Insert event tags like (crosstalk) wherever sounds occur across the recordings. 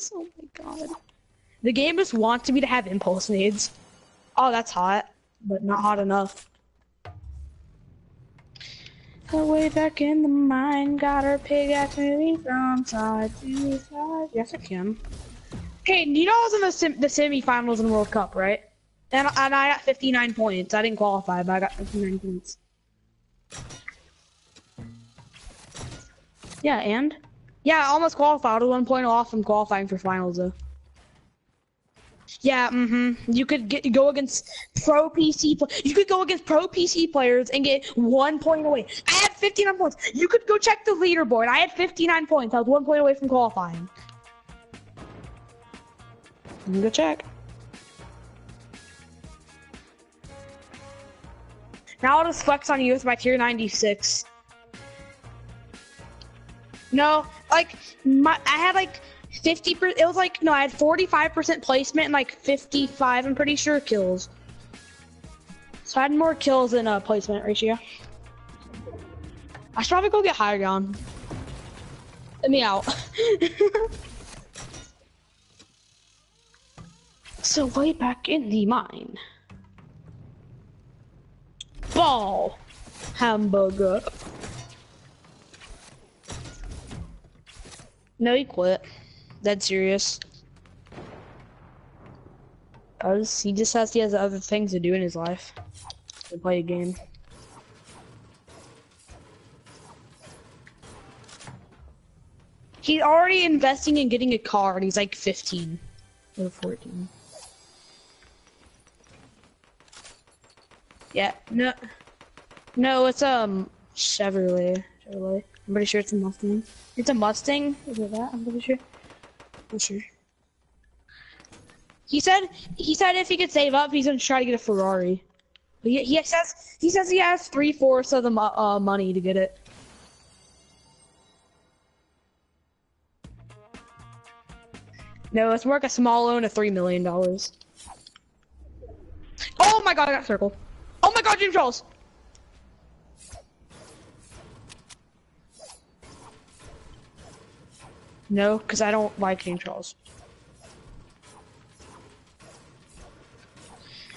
(laughs) Oh my god. The game just wants me to have impulse needs. Oh, that's hot, but not hot enough. Her way back in the mine, got her pickaxe moving from side to side. Yes, I can. Okay, you know I was in the sim the semifinals in the World Cup, right? And, and I got 59 points. I didn't qualify, but I got 59 points. Yeah, and? Yeah, almost qualified. I was one point off from qualifying for finals, though. Yeah, mm-hmm. You could get go against pro PC. You could go against pro PC players and get one point away. I had 59 points. You could go check the leaderboard. I had 59 points. I was one point away from qualifying. You can go check. Now I'll just flex on you with my tier 96. No, like my I had like 50 per it was like no, I had 45% placement and like 55 I'm pretty sure kills. So I had more kills than uh placement ratio. I should probably go get higher ground. Let me out. (laughs) so way back in the mine. Ball hamburger. No, he quit. Dead serious. He just has he has other things to do in his life. To play a game. He's already investing in getting a car and he's like 15 or 14. Yeah, no, no, it's um Chevrolet. Chevrolet. I'm pretty sure it's a Mustang. It's a Mustang. Is it that? I'm pretty sure. I'm sure. He said he said if he could save up, he's gonna try to get a Ferrari. But he, he says he says he has three fourths of the uh, money to get it. No, it's more like a small loan of three million dollars. Oh my god, I got circled. Oh my god, James Charles! No, because I don't like James Charles.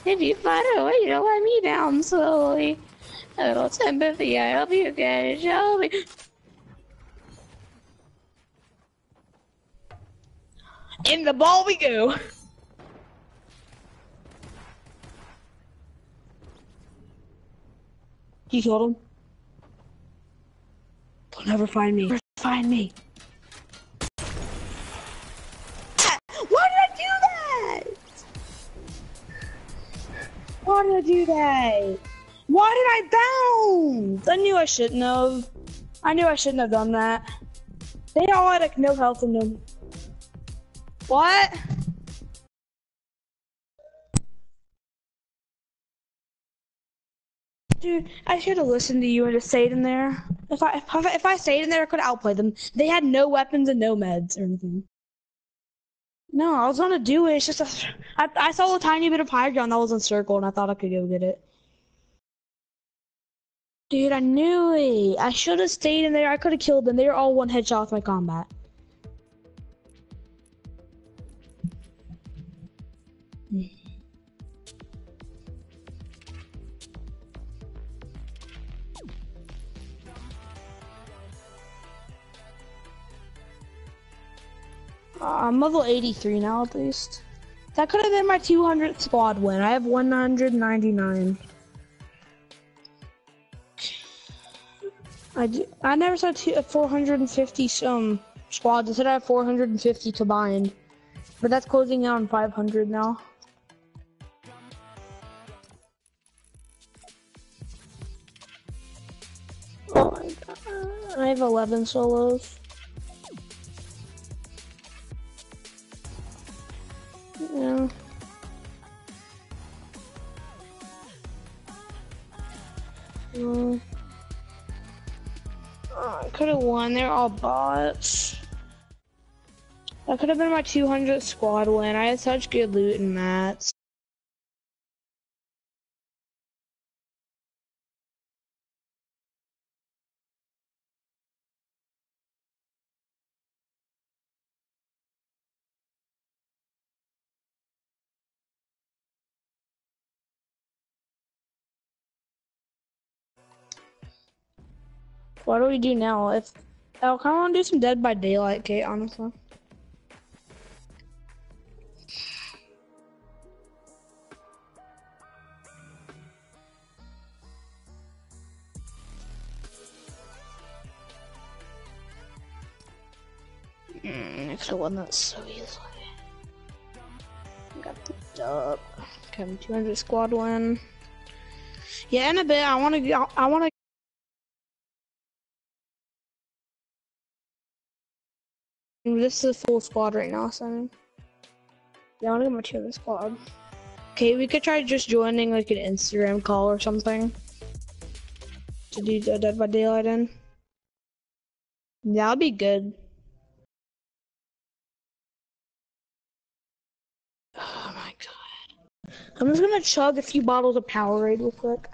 If you find a way to let me down slowly, a little sympathy, I hope you can show me. In the ball we go. You killed him? They'll never find me. Never find me. Why did I do that? Why did I bounce? I knew I shouldn't have. I knew I shouldn't have done that. They all had like no health in them. What? Dude, I should have listened to you and just stayed in there. If I if I, if I stayed in there, I could outplay them. They had no weapons and no meds or anything. No, I was gonna do it. It's just a, I, I saw a tiny bit of high that was encircled, and I thought I could go get it. Dude, I knew it. I should have stayed in there. I could have killed them. They were all one headshot with my combat. Uh, I'm level 83 now at least. That could have been my 200th squad win. I have 199. I, I never two, 450 some squads. I said I have 450 combined. But that's closing in on 500 now. Oh my god. I have 11 solos. Oh, I could have won. They're all bots. That could have been my 200 squad win. I had such good loot and mats. What do we do now? If I kind of want to do some Dead by Daylight, Kate. Honestly. Mm, next one that's so easy. Got the dub. Okay, 200 squad win. Yeah, in a bit, I want to. I want to. This is a full squad right now, so. Yeah, I want to get my 200 squad. Okay, we could try just joining like an Instagram call or something. To do the Dead by Daylight in. That'll be good. (sighs) Oh my god. I'm just gonna chug a few bottles of Powerade real quick.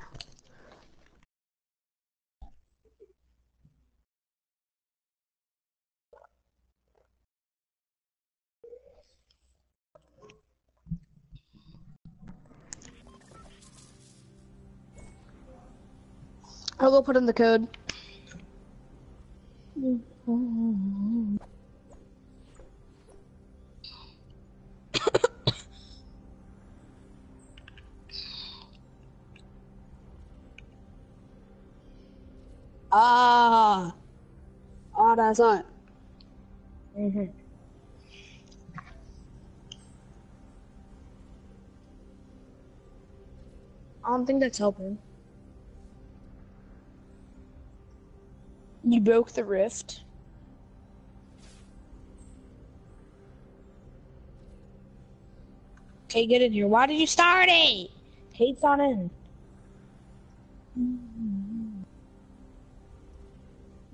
I'll go put in the code. Ah. Oh, that's it. Mhm. I don't think that's helping. You broke the rift. Okay, get in here. Why did you start it? Hate's on in.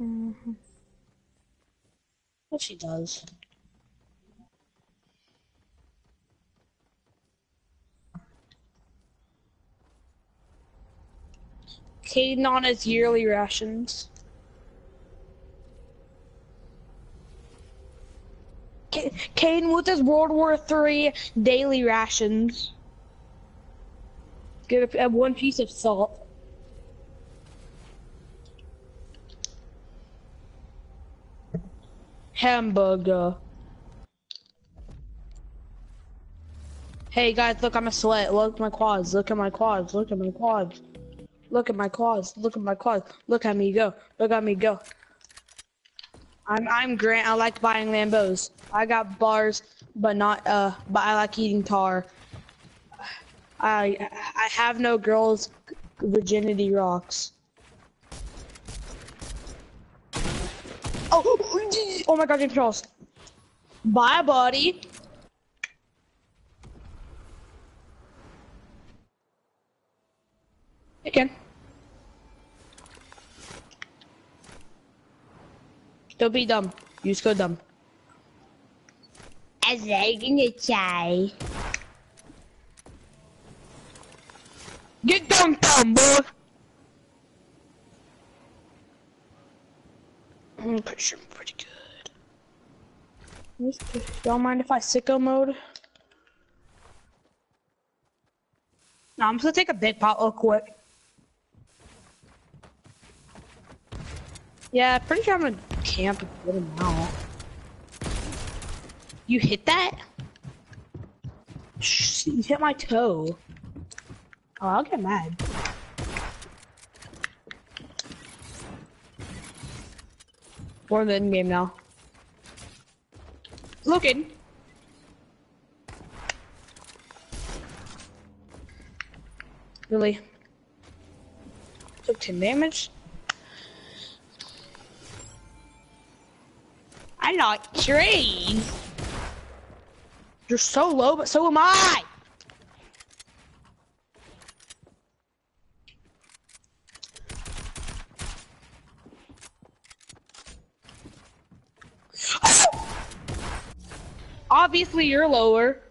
Mm-hmm. What she does. Caden on his yearly rations. Caden with his World War Three daily rations. Get a, a one piece of salt. Hamburger. Hey guys, look, I'm a sweat. Look at my quads. Look at my quads. Look at my quads. Look at my quads. Look at my quads. Look at me go. Look at me go. I'm I'm Grant. I like buying Lambos. I got bars, but not uh. But I like eating tar. I I have no girls. Virginity rocks. Oh, oh my God, James Charles. Bye, buddy. Again. Don't be dumb. You go dumb. I was gonna try. Get dumb, dumb, boy. I'm pretty sure I'm pretty good. Y'all mind if I sicko mode? No, I'm just gonna take a big pot real quick. Yeah, pretty sure I'm gonna camp a good amount. You hit that? You hit my toe. Oh, I'll get mad. We're in the end game now. Looking. Really? Took 10 damage? I like trees. You're so low, but so am I. Obviously, you're lower.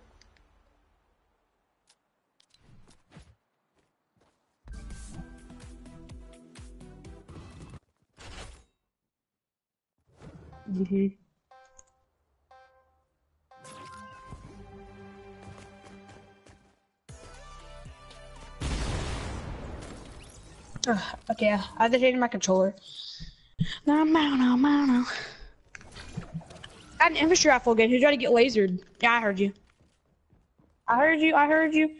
Mm-hmm. Ugh, okay, I have to change my controller. No, no, no, no, no. Got an infantry rifle again. Who's trying to get lasered? Yeah, I heard you. I heard you. I heard you.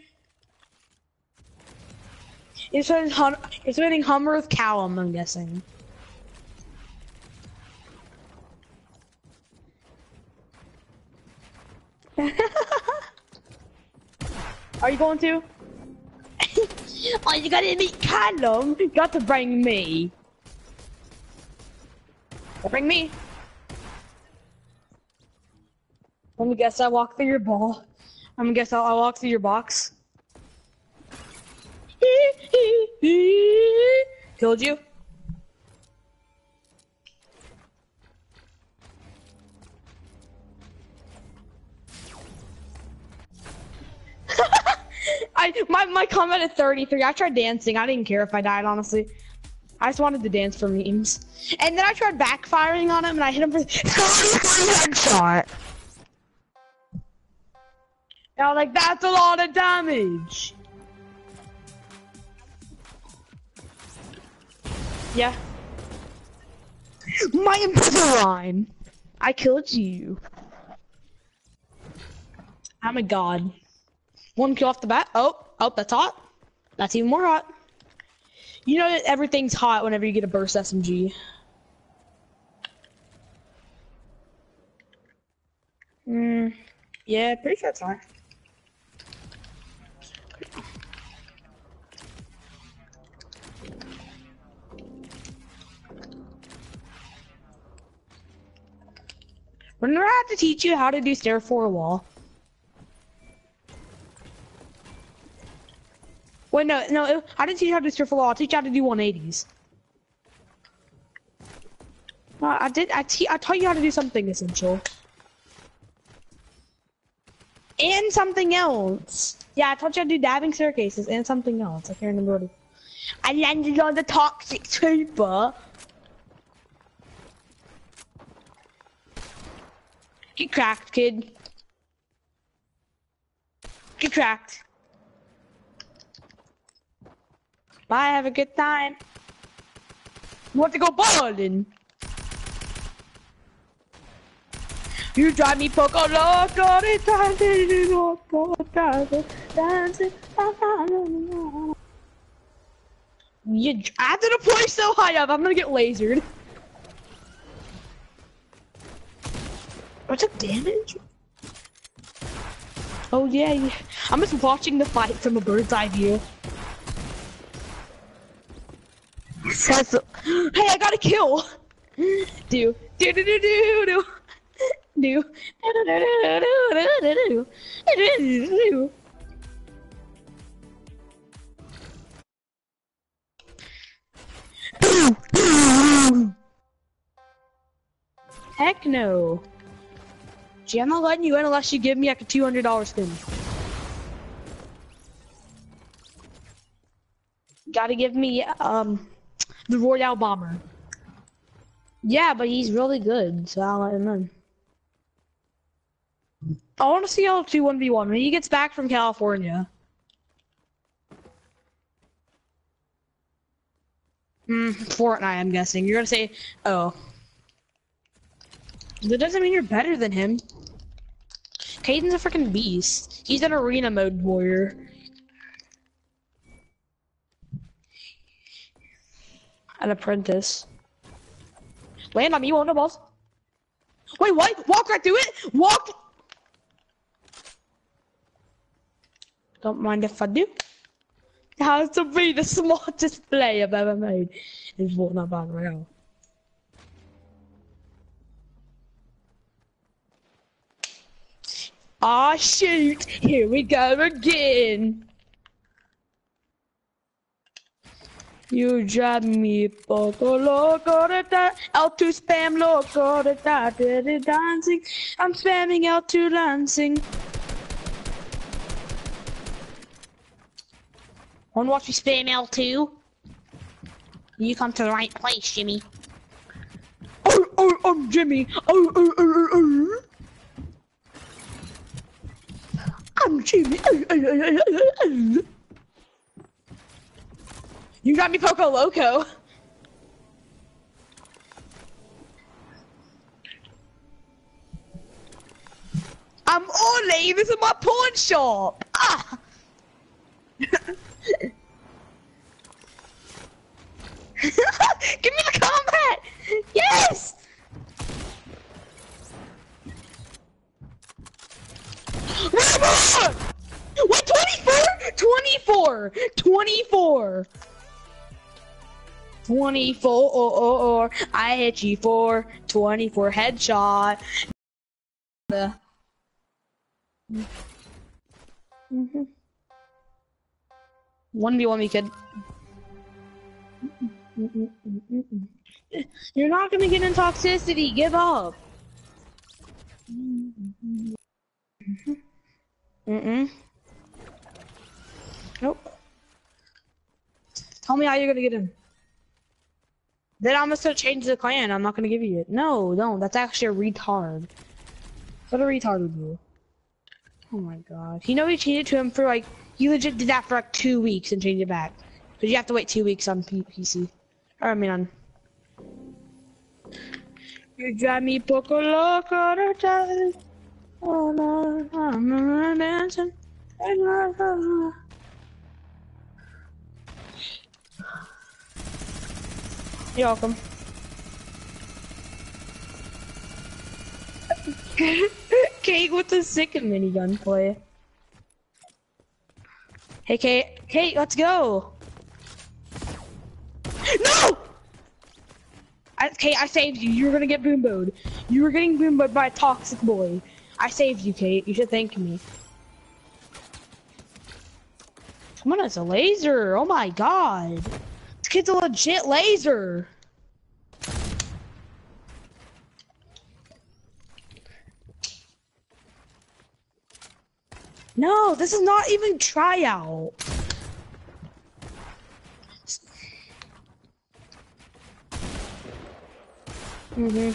It's winning, hum it's winning Hummer with Callum, I'm guessing. (laughs) Are you going to? (laughs) oh, you gotta meet Callum. You got to bring me. Bring me. Let me guess. I walk through your ball. I'm gonna guess I'll, I'll walk through your box. (laughs) Killed you? (laughs) I my my comment at 33. I tried dancing. I didn't care if I died, honestly. I just wanted to dance for memes. And then I tried backfiring on him, and I hit him for headshot. And I like, that's a lot of damage. Yeah. My Invisalign. I killed you. I'm a god. One kill off the bat. Oh, oh, that's hot. That's even more hot. You know that everything's hot whenever you get a burst SMG. Hmm. Yeah, pretty sure it's. When do I have to teach you how to do stair for a wall? Wait, no, no, I didn't teach you how to do a wall. I'll teach you how to do 180s. No, I did. I, te I taught you how to do something essential. And something else. Yeah, I taught you how to do dabbing staircases and something else. I can't remember what it I landed on the toxic trooper. Get cracked, kid. Get cracked. Bye, have a good time. You want to go bowling? You drive me poco loco, dancing, loco, dancing. You after the place so high up, I'm gonna get lasered. I took damage? Oh yeah, I'm just watching the fight from a bird's eye view. That's hey, I got a kill. Do do do do do do. Do. Do. Do. Heck no. Gee, I'm not letting you in unless you give me like a $200 skin. Gotta give me, um, the Royale Bomber. Yeah, but he's really good, so I'll let him in. I want to see L2 1v1 when he gets back from California. Hmm, Fortnite, I'm guessing. You're gonna say, oh. That doesn't mean you're better than him. Caden's a freaking beast. He's an arena mode warrior. An apprentice. Land on me, one of balls. Wait, what? Walk right through it? Walk! Don't mind if I do. Has to be the smartest play I've ever made in Fortnite Battle Royale. Ah, shoot! Here we go again! You drive me poco loco da da L2 spam loco da da da da dancing I'm spamming L2 dancing Wanna watch me spam L2? You come to the right place, Jimmy. Oh, oh, oh, Jimmy. Oh, oh, oh, oh, oh. I'm Jimmy. Oh, oh, oh, oh, oh. oh. You got me Poco Loco. I'm Orly, this is my pawn shop! Ah! (laughs) Give me the combat! Yes! We're 24! 24! 24! 24, I hit you for 24 headshot. The. Mm -hmm. 1v1 me, kid. You're not gonna get in toxicity. Give up. Mm-mm. Nope. Tell me how you're gonna get in. Then I'm gonna change the clan. I'm not gonna give you it. No, no, that's actually a retard. What a retard would do. Oh my god. You know he changed it to him for like, he legit did that for like two weeks and changed it back. Because you have to wait two weeks on P PC. Or, I mean on... You drive me poco loco to. Oh no, I'm dancing. You're welcome. Kate with the sick minigun play. Hey Kate, Kate, let's go. No! I, Kate, I saved you. You were gonna get boomboed. You were getting boomboed by a toxic boy. I saved you, Kate. You should thank me. Come on, it's a laser. Oh my god. Kid's a legit laser. No, this is not even tryout. Mm-hmm.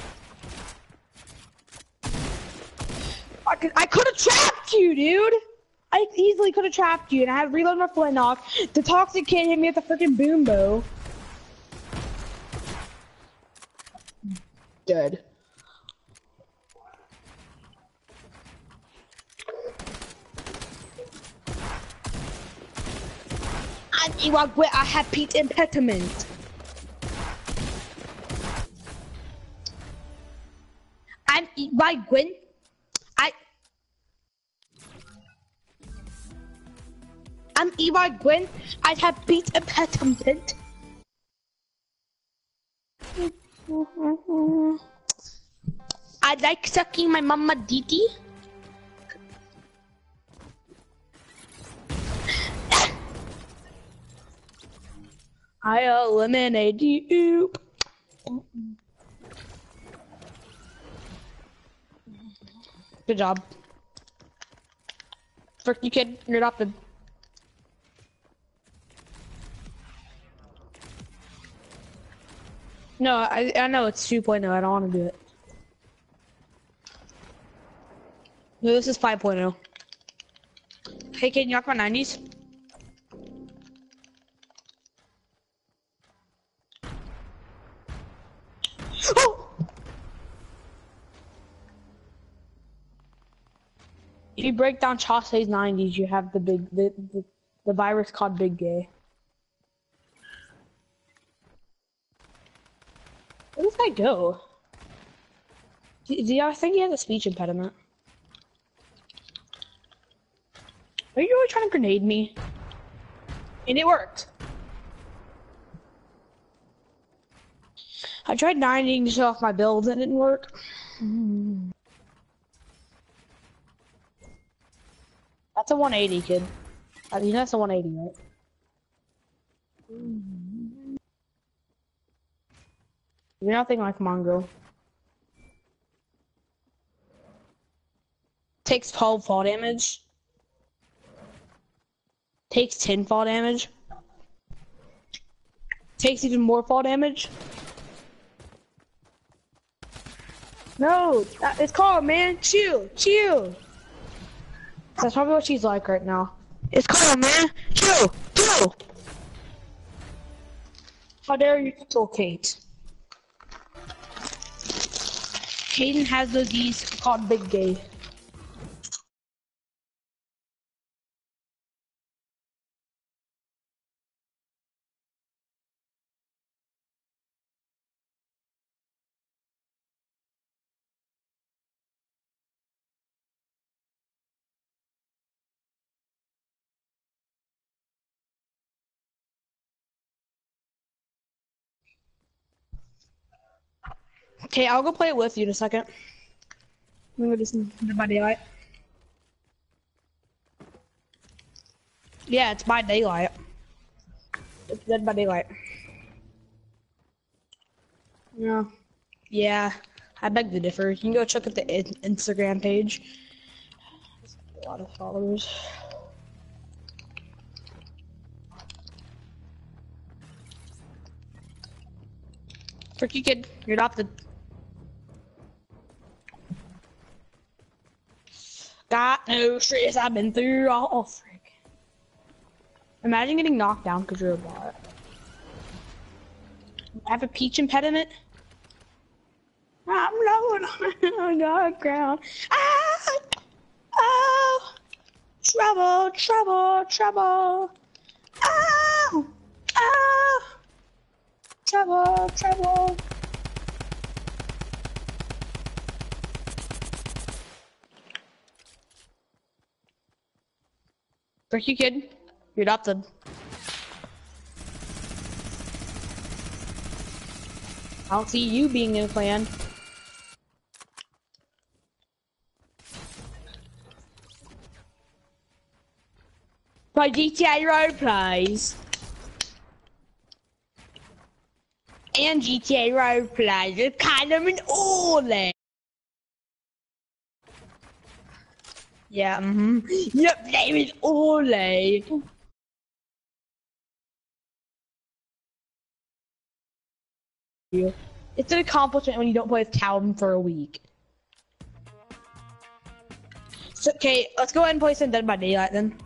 I could I could have trapped you, dude. I easily could have trapped you, and I had to reload my flintlock. The toxic kid hit me with the freaking boom bow. Dead. I'm Ewok where I have Pete impediment. I'm by Gwen. I'm Eli Gwen. I have beat a impediment. I like sucking my mama Didi. I eliminate you. Good job. Frick you kid, you're adopted. No, I I know it's 2.0, I don't want to do it. No, this is 5.0. Hey kid, you knock my 90s? (gasps) If you break down Chaucer's 90s, you have the big, the, the, the virus called Big Gay. Where does that go? Do, do y'all think he has a speech impediment? Are you really trying to grenade me? And it worked. I tried 90 to show off my build and it didn't work. Mm. That's a 180, kid. I mean, that's a 180, right? You're nothing like Mongo. Takes 12 fall damage. Takes 10 fall damage. Takes even more fall damage. No, it's called, man. Chill, chill. That's probably what she's like right now. It's Carl, man. Chill, chill. How dare you kill Caden has those D's called Big Gay. Okay, I'll go play it with you in a second. I'm gonna do some by Daylight. Yeah, it's by daylight. It's Dead by Daylight. Yeah. Yeah. I beg to differ. You can go check out the in Instagram page. A lot of followers. Freaky kid, you're adopted. Got no stress I've been through all oh, frick. Imagine getting knocked down because you're a bot. I have a peach impediment. I'm low (laughs) on the ground. Ah! Oh! Trouble, trouble, trouble. Oh! Oh! Trouble, trouble. Frick you, kid. You're adopted. I don't see you being in a clan. By GTA Roleplays. And GTA Roleplays are kind of an all Yeah, mm-hmm. Yep, name is Ole. It's an accomplishment when you don't play with Calvin for a week. So, okay, let's go ahead and play some Dead by Daylight then.